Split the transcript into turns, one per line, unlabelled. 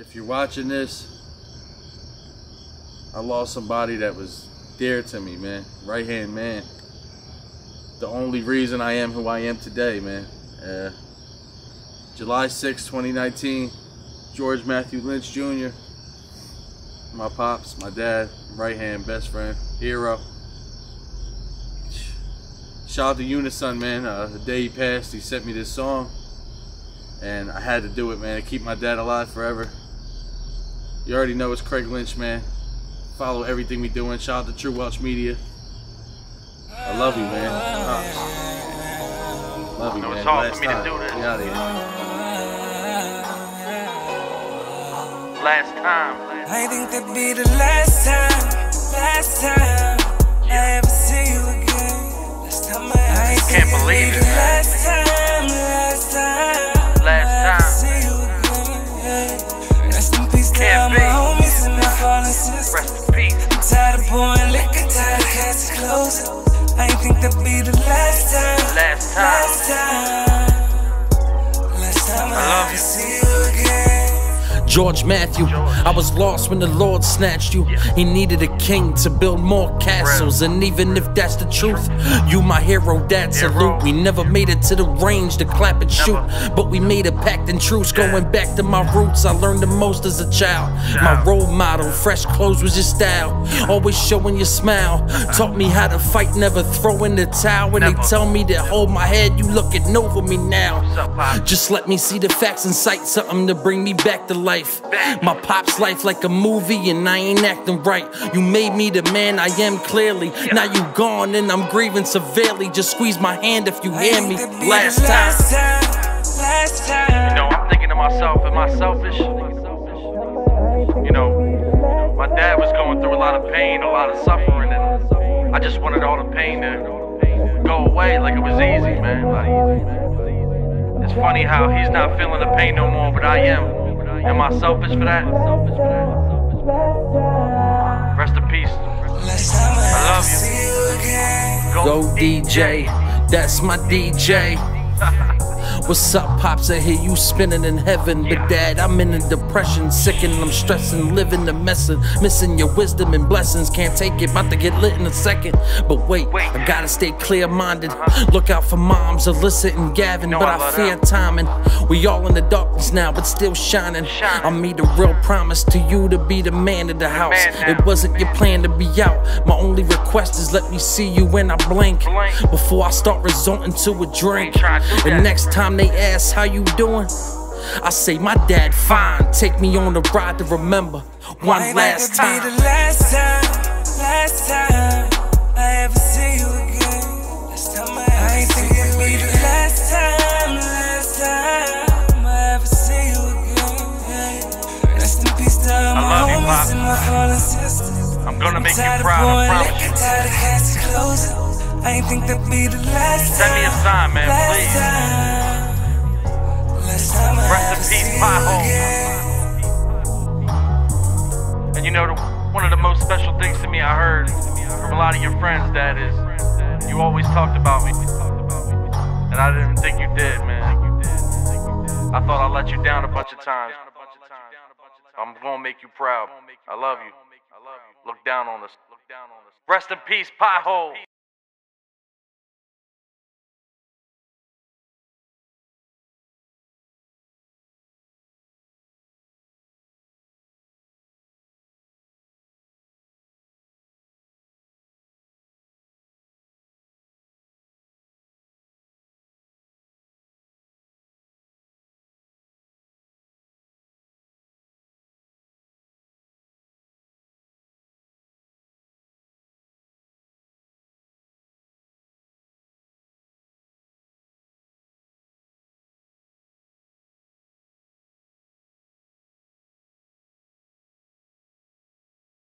if you're watching this, I lost somebody that was dear to me, man. Right hand man. The only reason I am who I am today, man. Uh, July 6, 2019, George Mathew Lynch Jr. My pops, my dad, right hand best friend, hero. Shout out to Uniceson, man. Uh, the day he passed, he sent me this song. And I had to do it, man, to keep my dad alive forever. You already know it's Craig Lynch, man. Follow everything we doing. Shout out to True Weltch Media. I love you, man. Uh, love you, man.
it's hard
Last
for me to
time.
do this.
Get out of here.
Last time.
I think that'd be the last time, last time I pouring liquor, tired of cats closing. I ain't think that'd be the last
George Mathew, I was lost when the Lord snatched you. He needed a king to build more castles, and even if that's the truth, you my hero, dad salute. We never made it to the range to clap and shoot, but we made a pact and truce. Going back to my roots, I learned the most as a child. My role model, fresh clothes was your style, always showing your smile. Taught me how to fight, never throw in the towel. When they tell me to hold my head, you looking over me now.
What's up, Pop?
Just let me see the facts and sight, something to bring me back to life. My pop's life like a movie, and I ain't acting right. You made me the man I am clearly. Now you gone, and I'm grieving severely. Just squeeze my hand if you hear me. Last time.
Last time, last time.
You know, I'm thinking to myself, am I selfish? You know, my dad was going through a lot of pain, a lot of suffering, and I just wanted all the pain to go away like it was easy, man. Like, it's funny how he's not feeling the pain no more, but I am. Am I selfish for that? Rest in peace.
I,
love you.
see you again.
Go DJ, that's my DJ. What's up, pops? I hear you spinning in heaven, but dad, I'm in a depression, sick and I'm stressing, living the messin', missing your wisdom and blessings. Can't take it, about to get lit in a second. But wait, I gotta stay clear-minded. Look out for moms, Alyssa and Gavin, but
I
fear timing. We all in the darkness now, but still shining. I made a real promise to you to be the man of the house. It wasn't your plan to be out. My only request is let me see you when I blink. Before I start resorting to a drink. And next time they ask how you doing, I say my dad fine. Take me on the ride to remember one last time.
be the last time, last time I ever see you again. Last time I, I ain't think it'd be the last time, last time I ever see you again. Yeah. Rest in peace to all my homies
Pop.
and my fallen sisters.
I'm gonna make you proud,
of
I
pouring
promise
liquor, tired of cats closing. I ain't think that'd be the last time.
Send me a sign, man, please.
See
Pothole. And you know, one of the most special things to me I heard from a lot of your friends, Dad, is you always talked about me. And I didn't think you did, man. I thought I let you down a bunch of times. I'm gonna make you proud. I love you. Look down on us. Rest in peace, pothole.